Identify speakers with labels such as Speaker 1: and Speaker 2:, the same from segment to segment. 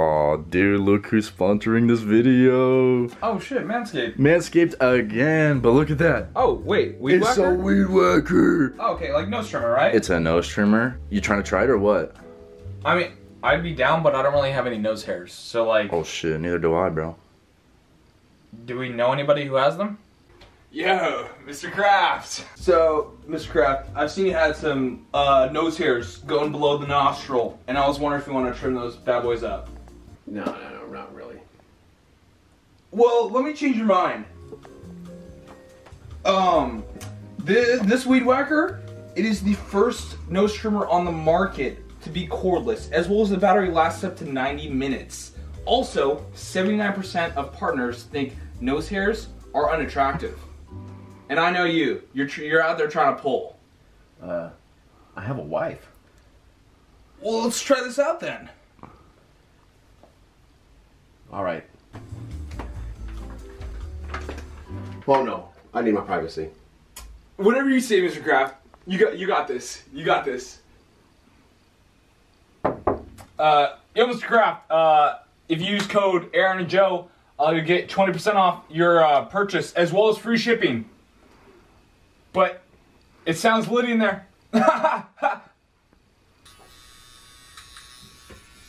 Speaker 1: Aw, dude, look who's sponsoring this video.
Speaker 2: Oh shit, Manscaped.
Speaker 1: Manscaped again, but look at that.
Speaker 2: Oh wait, weed
Speaker 1: it's
Speaker 2: whacker?
Speaker 1: a weed whacker.
Speaker 2: Oh, okay, like nose trimmer, right?
Speaker 1: It's a nose trimmer. You trying to try it or what?
Speaker 2: I mean, I'd be down, but I don't really have any nose hairs. So like,
Speaker 1: Oh shit, neither do I, bro.
Speaker 2: do we know anybody who has them? Yo, Mr. Craft. So, Mr. Craft, I've seen you had some uh, nose hairs going below the nostril, and I was wondering if you want to trim those bad boys up.
Speaker 3: No, no, no, not really.
Speaker 2: Well, let me change your mind. Um, this, this weed whacker, it is the first nose trimmer on the market to be cordless, as well as the battery lasts up to 90 minutes. Also, 79% of partners think nose hairs are unattractive. And I know you. You're you're out there trying to pull.
Speaker 3: Uh, I have a wife.
Speaker 2: Well, let's try this out then.
Speaker 3: All right. Well, no, I need my privacy.
Speaker 2: Whatever you say, Mr. Craft. You got you got this. You got this. Uh, yo, Mr. Craft. Uh, if you use code Aaron and Jo, uh, you get twenty percent off your uh, purchase as well as free shipping. But it sounds lit in there.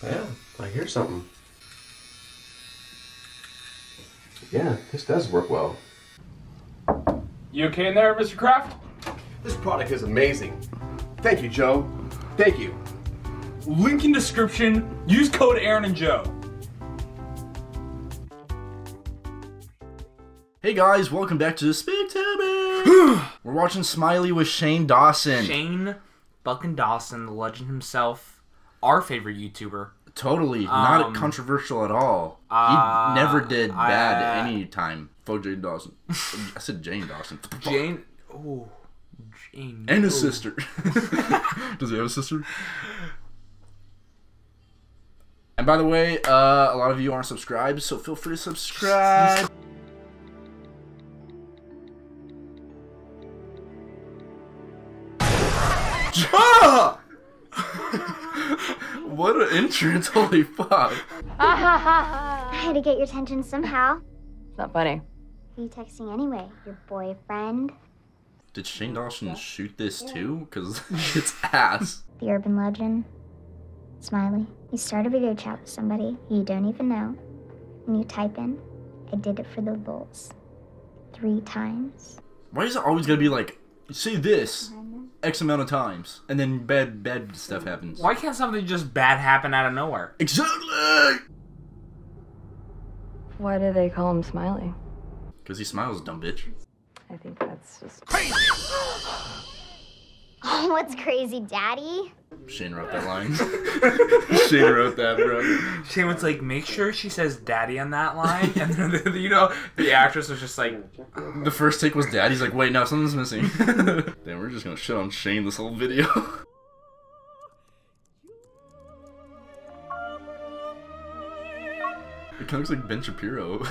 Speaker 3: Yeah, I hear something. Yeah, this does work well.
Speaker 2: you okay in there, Mr. Craft?
Speaker 3: This product is amazing. Thank you, Jo. Thank you.
Speaker 2: Link in description. Use code Aaron and Jo.
Speaker 1: Hey guys, welcome back to the Speak to Me. We're watching Smiley with Shane Dawson.
Speaker 4: Shane fucking Dawson, the legend himself, our favorite YouTuber.
Speaker 1: Totally, not
Speaker 4: Um,
Speaker 1: controversial at all.
Speaker 4: uh,
Speaker 1: he never did bad
Speaker 4: I-
Speaker 1: any time. Fuck Jane Dawson. I said Jane Dawson.
Speaker 4: Jane, oh, Jane,
Speaker 1: And his sister. Does he have a sister? And by the way, uh, a lot of you aren't subscribed, so feel free to subscribe. What an entrance! Holy fuck!
Speaker 5: I had to get your attention somehow.
Speaker 6: It's not funny.
Speaker 5: Who are you texting anyway? Your boyfriend?
Speaker 1: Did Shane Dawson shoot this too? Cause it's ass.
Speaker 5: The urban legend? Smiley. You start a video chat with somebody you don't even know, and you type in, I did it for the lulz. Three times.
Speaker 1: Why is it always gonna be like, say this uh-huh. X amount of times, and then bad bad stuff happens?
Speaker 4: Why can't something just bad happen out of nowhere?
Speaker 1: Exactly.
Speaker 6: Why do they call him Smiley?
Speaker 1: Cause he smiles, dumb bitch.
Speaker 6: I think that's just.
Speaker 5: Oh, what's crazy, Daddy?
Speaker 1: Shane wrote that line. Shane wrote that, bro.
Speaker 4: Shane was like, make sure she says "daddy" on that line, and then the, you know the actress was just like,
Speaker 1: The first take was dad. He's like, wait, no, something's missing. Damn, we're just gonna shit on Shane this whole video. It kind of looks like Ben Shapiro.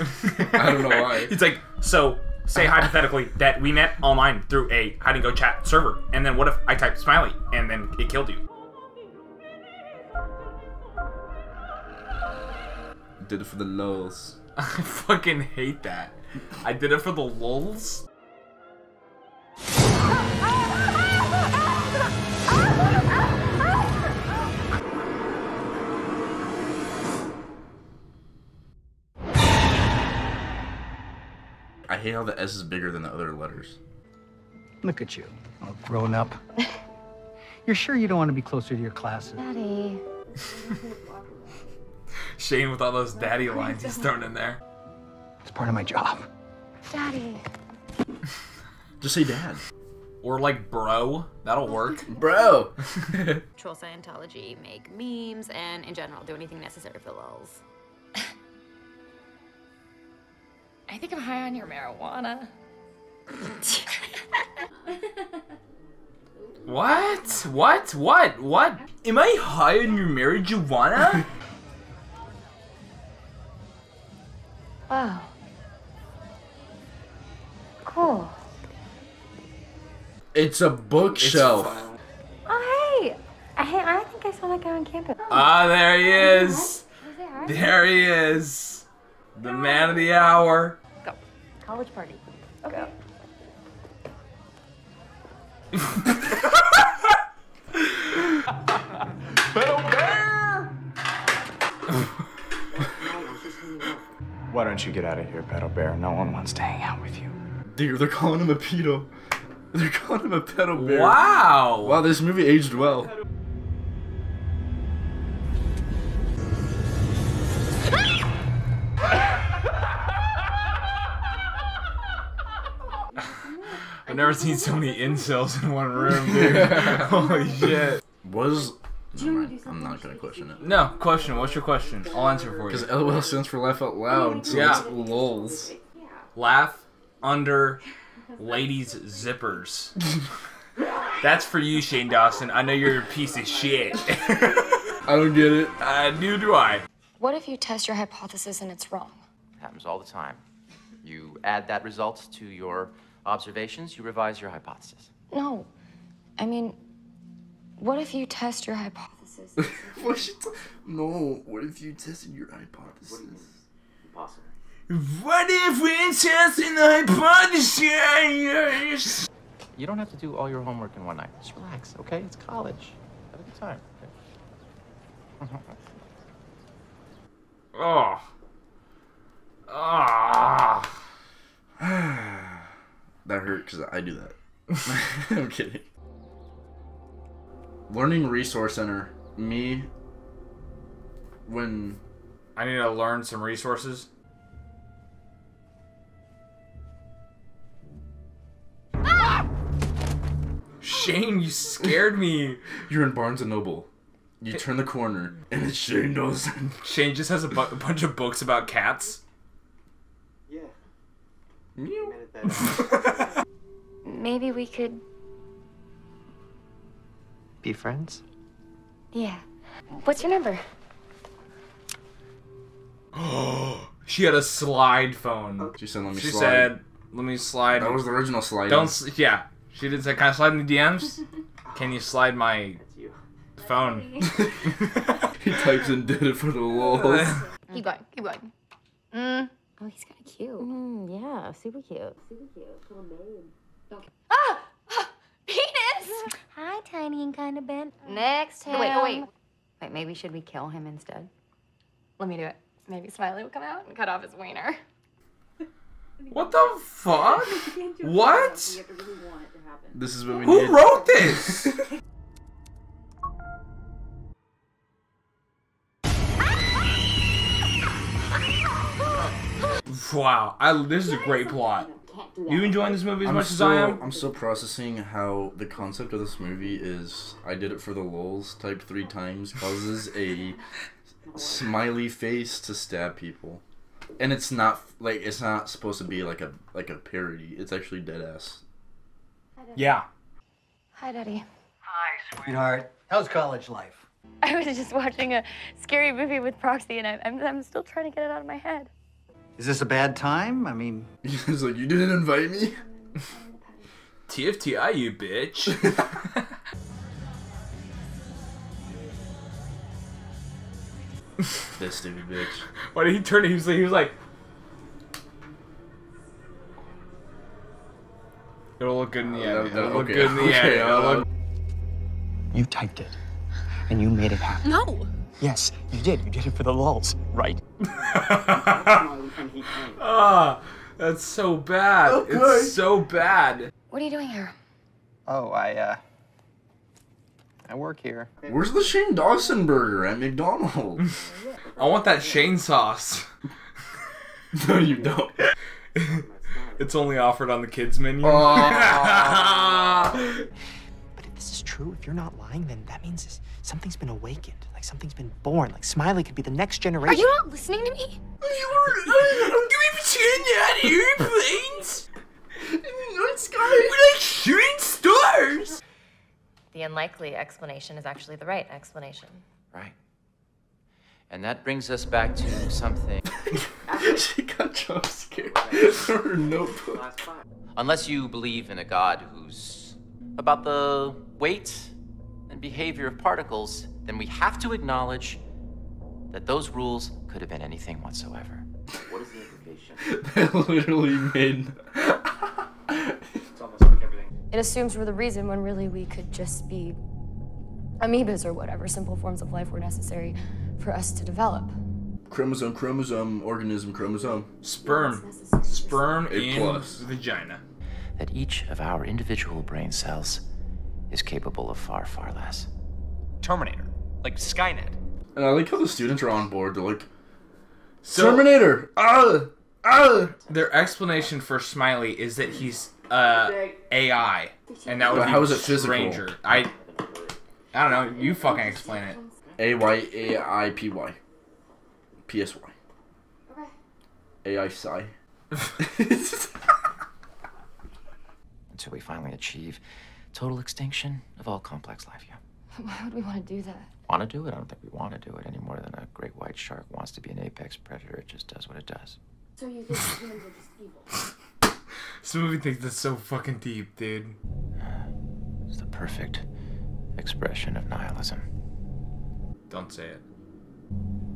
Speaker 1: I don't know why.
Speaker 4: He's like, so say hypothetically that we met online through a hide and go chat server, and then what if I typed smiley and then it killed you?
Speaker 1: Did it for the lows.
Speaker 4: I fucking hate that. I did it for the lulz.
Speaker 1: Hate how the S is bigger than the other letters.
Speaker 7: Look at you, all grown up. You're sure you don't want to be closer to your classes?
Speaker 6: Daddy.
Speaker 4: Shane with all those daddy lines he's thrown in there.
Speaker 7: It's part of my job.
Speaker 6: Daddy.
Speaker 1: Just say dad.
Speaker 4: Or like bro, that'll work.
Speaker 1: Bro!
Speaker 8: troll Scientology, make memes, and in general do anything necessary for the lulz.
Speaker 6: I think I'm high on your marijuana.
Speaker 4: What? What? What? What? Am I high on your marijuana?
Speaker 6: Wow. Cool.
Speaker 1: It's a bookshelf.
Speaker 6: Oh, hey. I, I think I saw that guy on campus.
Speaker 4: ah, there he is. There he is. The man of the hour.
Speaker 8: Go. College party. Okay.
Speaker 9: Why don't you get out of here, Pedo Bear? No one wants to hang out with you.
Speaker 1: Dude, they're calling him a pedo. They're calling him a pedo bear.
Speaker 4: Wow.
Speaker 1: Wow, this movie aged well.
Speaker 4: Never seen so many incels in one room, dude. Holy shit.
Speaker 1: Was Never I'm not gonna question it.
Speaker 4: No, question. What's your question? I'll answer for you.
Speaker 1: Because LOL stands for laugh out loud, so
Speaker 4: Yeah.
Speaker 1: it's lols.
Speaker 4: Laugh under ladies' zippers. That's for you, Shane Dawson. I know you're a piece of shit.
Speaker 1: I don't get it.
Speaker 4: Uh, neither do I.
Speaker 6: What if you test your hypothesis and it's wrong?
Speaker 10: It Happens all the time. You add that result to your observations, you revise your hypothesis.
Speaker 6: No. I mean, what if you test your hypothesis?
Speaker 1: What she t- no, what if you tested your hypothesis?
Speaker 10: Impossible.
Speaker 4: What if we testing the hypothesis?
Speaker 10: You don't have to do all your homework in one night. Just relax, okay? It's college. Have a good time. Okay?
Speaker 4: Oh. Ah.
Speaker 1: That hurt because I do that. I'm kidding. Learning Resource Center. Me. When.
Speaker 4: I need to learn some resources. Shane, you scared me.
Speaker 1: You're in Barnes and Noble. You turn the corner, and it's Shane Dawson.
Speaker 4: Shane just has a, bu- a bunch of books about cats.
Speaker 10: Yeah.
Speaker 1: Meow.
Speaker 6: Maybe we could.
Speaker 10: Be friends?
Speaker 6: Yeah. What's your number?
Speaker 4: Oh, she had a slide phone.
Speaker 1: She said, "Let me slide.
Speaker 4: She
Speaker 1: slide."
Speaker 4: said, "Let me slide."
Speaker 1: that was the original slide.
Speaker 4: Don't. s- Yeah. She didn't say, "Can I slide in the DMs?" Can you slide my phone?
Speaker 1: he types in did it for the lols.
Speaker 8: Keep going. Keep going. Mm. Oh, he's kind of cute. Mm, yeah, super cute. Super cute. Little babe. Ah! Penis! Hi, tiny and kind of bent. Next him.
Speaker 6: Wait, oh, wait.
Speaker 8: Wait, maybe should we kill him instead? Let me do it. Maybe Smiley will come out and cut off his wiener.
Speaker 4: What the fuck? What?
Speaker 1: This is what we
Speaker 4: Who
Speaker 1: need.
Speaker 4: wrote this? Wow, I, this is a great plot. You enjoying this movie as
Speaker 1: I'm
Speaker 4: much
Speaker 1: still,
Speaker 4: as I am?
Speaker 1: I'm still processing how the concept of this movie is I did it for the lols type three times causes a smiley face to stab people. And it's not like it's not supposed to be like a like a parody. It's actually dead ass.
Speaker 4: Yeah.
Speaker 6: Hi, Daddy.
Speaker 7: Hi, sweetheart, how's college life?
Speaker 6: I was just watching a scary movie with Proxy, and I'm, I'm, I'm still trying to get it out of my head.
Speaker 7: Is this a bad time? I mean,
Speaker 1: He's like, you didn't invite me.
Speaker 4: TFTI, you bitch.
Speaker 1: this stupid bitch.
Speaker 4: Why did he turn? He was like, he was like, it'll look good in the
Speaker 1: Oh,
Speaker 4: end.
Speaker 1: that- that-
Speaker 4: It'll look good in the end. It'll
Speaker 1: uh,
Speaker 4: look-
Speaker 9: You typed it. And you made it happen.
Speaker 8: No!
Speaker 9: Yes, you did. You did it for the lulz, right?
Speaker 4: Ah, that's so bad. It's so bad.
Speaker 6: What are you doing here?
Speaker 9: Oh, I, uh. I work here.
Speaker 1: Where's the Shane Dawson burger at McDonald's?
Speaker 4: I want that Shane sauce.
Speaker 1: no, you don't.
Speaker 4: It's only offered on the kids menu.
Speaker 1: Aw.
Speaker 9: True, if you're not lying, then that means something's been awakened. Like something's been born. Like Smiley could be the next generation.
Speaker 6: Are you not listening to me?
Speaker 4: I'm doing shooting at airplanes. In the night sky, we're like shooting stars.
Speaker 8: The unlikely explanation is actually the right explanation.
Speaker 10: Right. And that brings us back to something.
Speaker 1: she got jump scared. Her notebook.
Speaker 10: Unless you believe in a god who's about the weight and behavior of particles, then we have to acknowledge that those rules could have been anything whatsoever. What is the implication?
Speaker 1: That literally made.
Speaker 11: It assumes we're the reason when really we could just be amoebas or whatever simple forms of life were necessary for us to develop.
Speaker 1: Chromosome, chromosome, organism, chromosome.
Speaker 4: Sperm. Sperm
Speaker 1: A
Speaker 4: in
Speaker 1: plus.
Speaker 4: vagina.
Speaker 10: That each of our individual brain cells is capable of far, far less.
Speaker 12: Terminator. Like Skynet.
Speaker 1: And I like how the students are on board. They're like,
Speaker 4: So-
Speaker 1: Terminator! Ah! Ah!
Speaker 4: Their explanation for Smiley is that he's uh, AI, and that would
Speaker 1: But
Speaker 4: be
Speaker 1: how is it physical?
Speaker 4: stranger. I, I don't know. You fucking explain it.
Speaker 1: a-y-a-i-p-y p-s-y A Y A I P Y. P S Y. A I Psi.
Speaker 10: Until we finally achieve total extinction of all complex life, yeah.
Speaker 11: Why would we want to do that?
Speaker 10: Want to do it? I don't think we want to do it any more than a great white shark wants to be an apex predator. It just does what it does.
Speaker 11: So you think humans are just evil?
Speaker 4: This movie thinks that's so fucking deep, dude.
Speaker 10: It's the perfect expression of nihilism.
Speaker 4: Don't say it.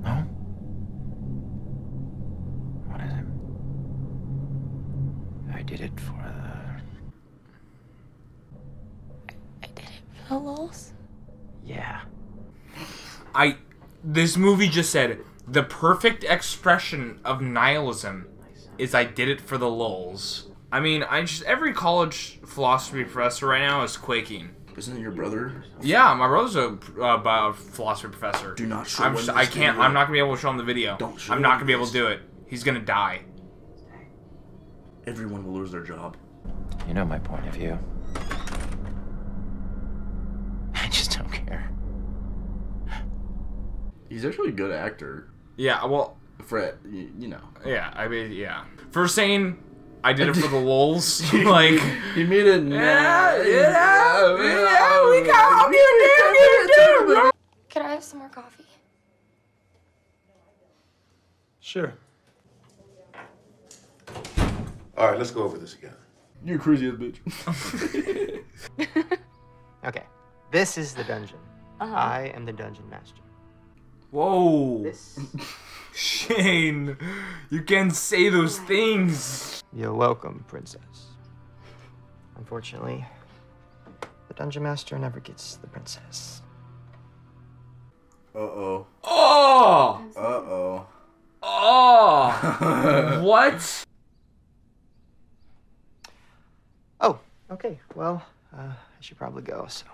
Speaker 10: No? What is it? I did it for the.
Speaker 11: Hellos?
Speaker 10: Yeah.
Speaker 4: I. This movie just said the perfect expression of nihilism is I did it for the lulz. I mean, I just every college philosophy professor right now is quaking.
Speaker 1: Isn't it your brother?
Speaker 4: Yeah, my brother's a uh, philosophy professor.
Speaker 1: Do not show
Speaker 4: I'm just,
Speaker 1: this
Speaker 4: I can't.
Speaker 1: video.
Speaker 4: I'm not gonna be able to show him the video.
Speaker 1: Don't show
Speaker 4: I'm not gonna be able to do it. He's gonna die.
Speaker 1: Everyone will lose their job.
Speaker 10: You know my point of view. I just don't care.
Speaker 1: He's actually a good actor.
Speaker 4: Yeah. Well.
Speaker 1: Fred, you, you know.
Speaker 4: Yeah. I mean, yeah. For saying I did it for the lulz, like.
Speaker 1: He made it.
Speaker 4: Yeah, yeah, yeah, yeah. we got you,
Speaker 11: Can I have some more coffee?
Speaker 3: Sure. All right, let's go over this again.
Speaker 1: You're crazy ass bitch.
Speaker 9: Okay, this is the dungeon.
Speaker 11: Uh-huh.
Speaker 9: I am the dungeon master.
Speaker 4: Whoa.
Speaker 9: This.
Speaker 4: Shane, you can't say those things.
Speaker 9: You're welcome, princess. Unfortunately, the dungeon master never gets the princess.
Speaker 1: Uh oh.
Speaker 4: Oh.
Speaker 1: Uh oh.
Speaker 4: Oh. what?
Speaker 9: Oh, okay. Well, uh, I should probably go. So.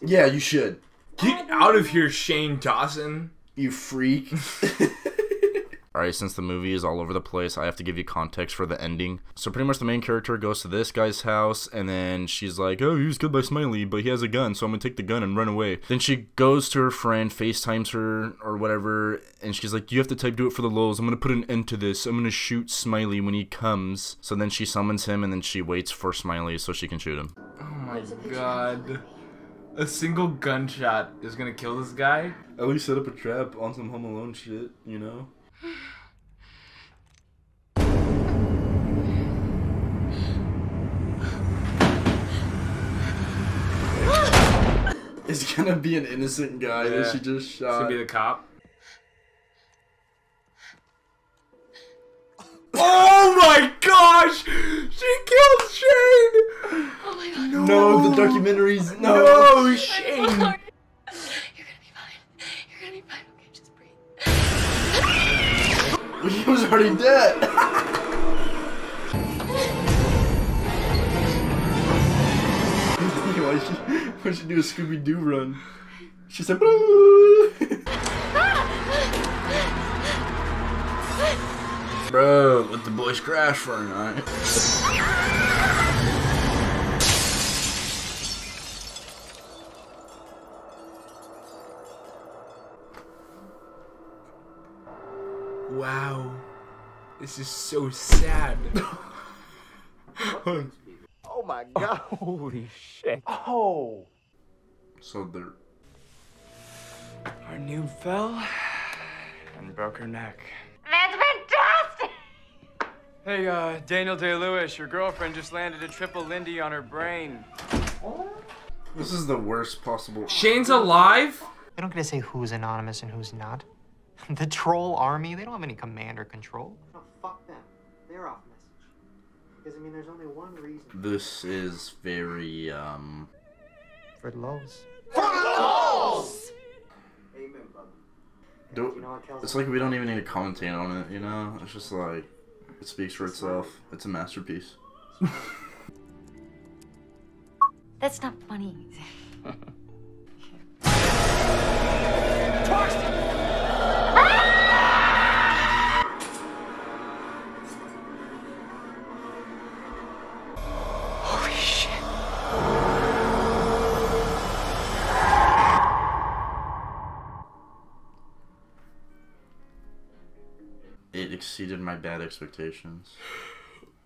Speaker 1: Yeah, you should.
Speaker 4: Get out of here, Shane Dawson.
Speaker 1: You freak. Alright, since the movie is all over the place, I have to give you context for the ending. So, pretty much the main character goes to this guy's house, and then she's like, Oh, he was killed by Smiley, but he has a gun, so I'm gonna take the gun and run away. Then she goes to her friend, FaceTimes her, or whatever, and she's like, You have to type do it for the lulz. I'm gonna put an end to this. I'm gonna shoot Smiley when he comes. So then she summons him, and then she waits for Smiley so she can shoot him.
Speaker 4: Oh my god. A single gunshot is gonna kill this guy?
Speaker 1: At least set up a trap on some Home Alone shit, you know? It's gonna be an innocent guy that she just shot.
Speaker 4: It's
Speaker 1: shot.
Speaker 4: gonna be the cop. Oh my gosh! She killed Shane!
Speaker 11: Oh my god.
Speaker 1: no, the documentaries. No,
Speaker 4: No,
Speaker 11: I'm
Speaker 4: Shane!
Speaker 11: You're gonna be fine. You're gonna be fine. Okay, just breathe.
Speaker 1: he was already dead. why she, why she do a Scooby Doo run? She said, "Bro, let the boys crash for a night."
Speaker 4: Wow. This is so sad.
Speaker 9: Oh my god.
Speaker 12: Holy shit.
Speaker 9: Oh.
Speaker 1: So they're
Speaker 12: Our new fell and broke her neck.
Speaker 8: That's fantastic!
Speaker 12: Hey, uh, Daniel Day Lewis, your girlfriend just landed a triple Lindy on her brain.
Speaker 1: This is the worst possible.
Speaker 4: Shane's alive?
Speaker 9: We're not get to say who's anonymous and who's not. The troll army, they don't have any command or control.
Speaker 13: No, fuck them. They're off message. Because, I mean, there's only one reason.
Speaker 1: This is very um.
Speaker 9: For the lows.
Speaker 13: For the lols! Amen, brother.
Speaker 1: Do,
Speaker 13: you know
Speaker 1: it's like we don't even need to commentate on it, you know? It's just like it speaks for itself. It's a masterpiece.
Speaker 8: That's not funny.
Speaker 1: bad expectations.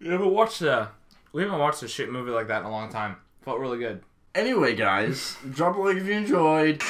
Speaker 4: We haven't watched a we haven't watched a shit movie like that in a long time. Felt really good.
Speaker 1: Anyway, guys, drop a like if you enjoyed.